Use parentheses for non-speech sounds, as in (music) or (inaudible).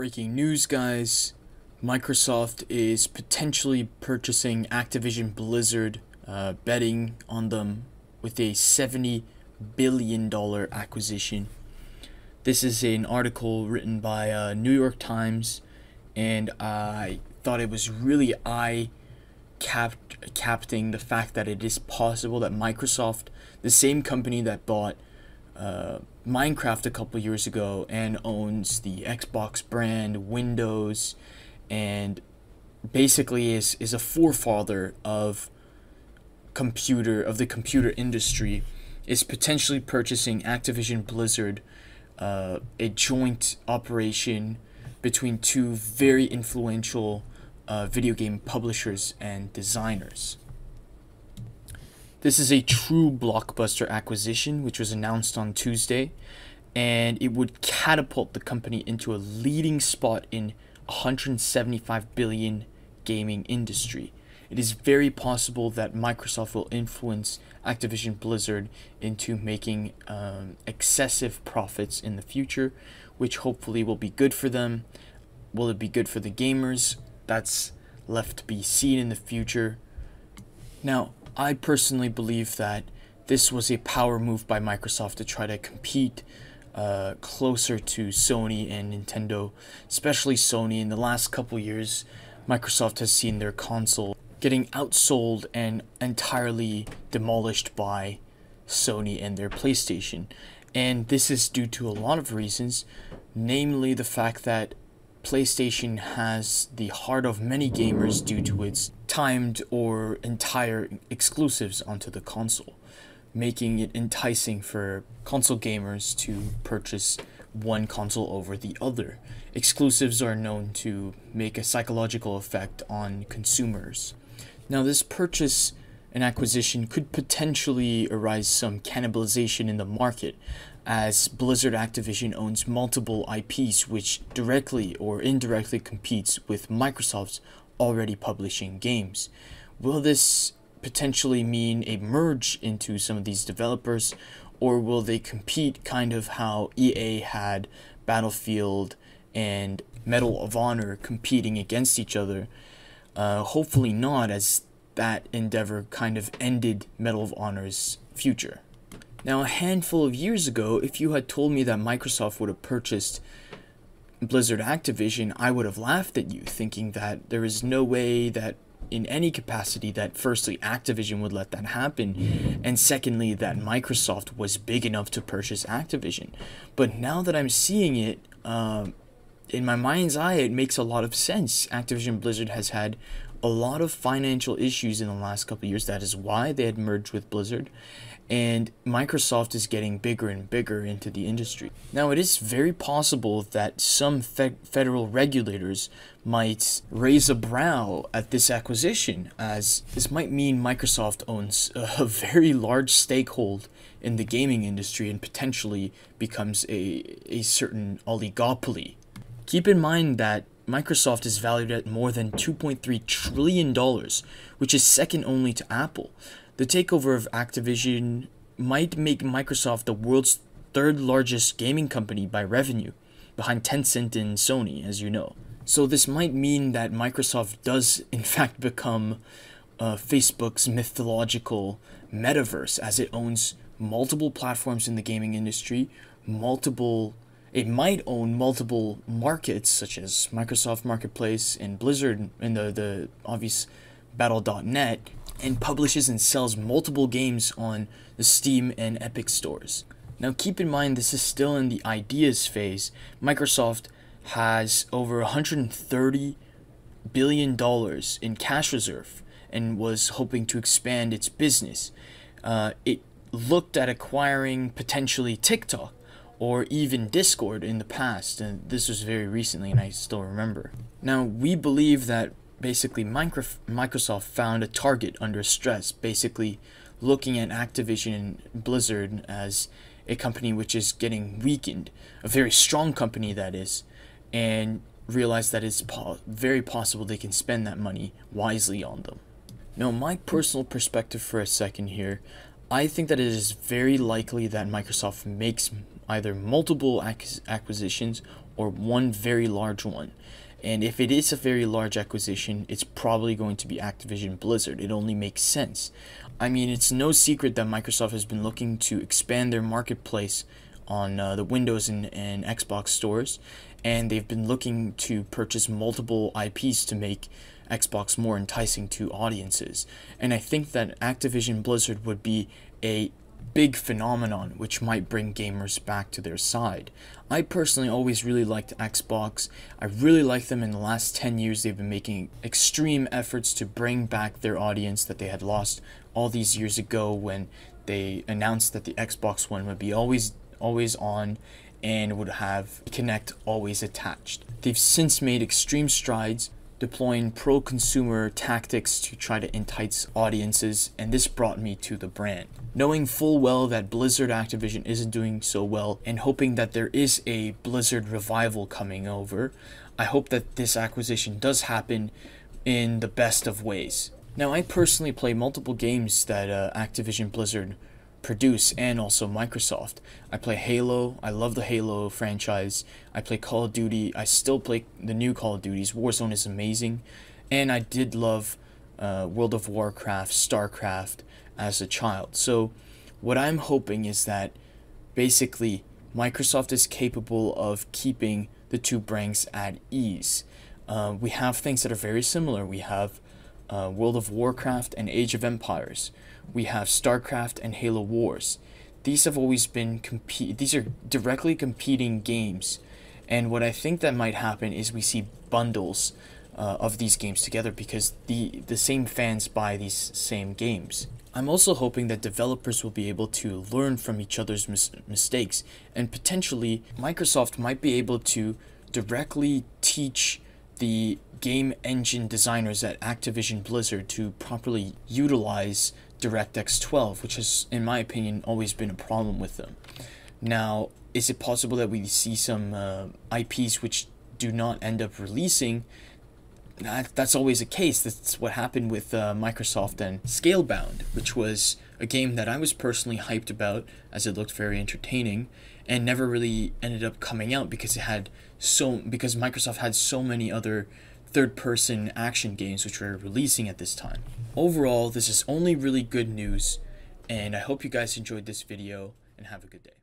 Breaking news, guys. Microsoft is potentially purchasing Activision Blizzard, uh, betting on them with a $70 billion acquisition. This is an article written by uh, New York Times, and I thought it was really eye cap- capting the fact that it is possible that Microsoft, the same company that bought uh, Minecraft a couple years ago and owns the Xbox brand, Windows, and basically is is a forefather of computer of the computer industry, is potentially purchasing Activision Blizzard, uh, a joint operation between two very influential uh, video game publishers and designers. This is a true blockbuster acquisition, which was announced on Tuesday, and it would catapult the company into a leading spot in 175 billion gaming industry. It is very possible that Microsoft will influence Activision Blizzard into making um, excessive profits in the future, which hopefully will be good for them. Will it be good for the gamers? That's left to be seen in the future. Now, I personally believe that this was a power move by Microsoft to try to compete uh, closer to Sony and Nintendo, especially Sony. In the last couple years, Microsoft has seen their console getting outsold and entirely demolished by Sony and their PlayStation. And this is due to a lot of reasons, namely the fact that PlayStation has the heart of many gamers due to its timed or entire exclusives onto the console, making it enticing for console gamers to purchase one console over the other. Exclusives are known to make a psychological effect on consumers. Now, this purchase and acquisition could potentially arise some cannibalization in the market, as Blizzard Activision owns multiple IPs which directly or indirectly competes with Microsoft's already publishing games. Will this potentially mean a merge into some of these developers or will they compete kind of how EA had Battlefield and Medal of Honor competing against each other? Uh, hopefully not, as that endeavor kind of ended Medal of Honor's future. Now, a handful of years ago, if you had told me that Microsoft would have purchased Blizzard Activision, I would have laughed at you, thinking that there is no way that in any capacity that firstly Activision would let that happen, and secondly that Microsoft was big enough to purchase Activision. But now that I'm seeing it, um, in my mind's eye, it makes a lot of sense. Activision Blizzard has had a lot of financial issues in the last couple of years. That is why they had merged with Blizzard and Microsoft is getting bigger and bigger into the industry. Now, it is very possible that some fe- federal regulators might raise a brow at this acquisition, as this might mean Microsoft owns a (laughs) very large stakehold in the gaming industry and potentially becomes a, a certain oligopoly. Keep in mind that Microsoft is valued at more than $2.3 trillion, which is second only to Apple. The takeover of Activision might make Microsoft the world's third largest gaming company by revenue, behind Tencent and Sony, as you know. So, this might mean that Microsoft does, (laughs) in fact, become uh, Facebook's mythological metaverse as it owns multiple platforms in the gaming industry, multiple. It might own multiple markets such as Microsoft Marketplace and Blizzard and the, the obvious Battle.net, and publishes and sells multiple games on the Steam and Epic stores. Now, keep in mind, this is still in the ideas phase. Microsoft has over 130 billion dollars in cash reserve and was hoping to expand its business. Uh, it looked at acquiring potentially TikTok or even Discord in the past, and this was very recently, and I still remember. Now, we believe that basically Microsoft found a target under stress, basically looking at Activision and Blizzard as a company which is getting weakened, a very strong company that is, and realized that it's po- very possible they can spend that money wisely on them. Now, my personal perspective for a second here, I think that it is very likely that Microsoft makes either multiple acquisitions or one very large one. And if it is a very large acquisition, it's probably going to be Activision Blizzard. It only makes sense. I mean, it's no secret that Microsoft has been looking to expand their marketplace on uh, the Windows and, and Xbox stores, and they've been looking to purchase multiple IPs to make Xbox more enticing to audiences. And I think that Activision Blizzard would be a big phenomenon which might bring gamers back to their side. I personally always really liked Xbox. I really like them in the last 10 years. They've been making extreme efforts to bring back their audience that they had lost all these years ago when they announced that the Xbox One would be always always on and would have Kinect always attached. They've since made extreme strides deploying pro consumer tactics to try to entice audiences, and this brought me to the brand. Knowing full well that Blizzard Activision isn't doing so well, and hoping that there is a Blizzard revival coming over, I hope that this acquisition does happen in the best of ways. Now, I personally play multiple games that uh, Activision Blizzard produce and also Microsoft. I play Halo. I love the Halo franchise. I play Call of Duty. I still play the new Call of Duties. Warzone is amazing. And I did love uh, World of Warcraft, StarCraft as a child. So, what I'm hoping is that basically Microsoft is capable of keeping the two brands at ease. Uh, we have things that are very similar. We have uh, World of Warcraft and Age of Empires we have StarCraft and Halo Wars. These have always been compete. These are directly competing games, and what I think that might happen is we see bundles uh, of these games together because the the same fans buy these same games. I'm also hoping that developers will be able to learn from each other's mis- mistakes, and potentially Microsoft might be able to directly teach the game engine designers at Activision Blizzard to properly utilize DirectX 12, which has, in my opinion, always been a problem with them. Now, is it possible that we see some uh, IPs which do not end up releasing? That, that's always a case. That's what happened with uh, Microsoft and Scalebound, which was a game that I was personally hyped about as it looked very entertaining and never really ended up coming out because it had so because Microsoft had so many other third person action games which we're releasing at this time. Overall, this is only really good news, and I hope you guys enjoyed this video and have a good day.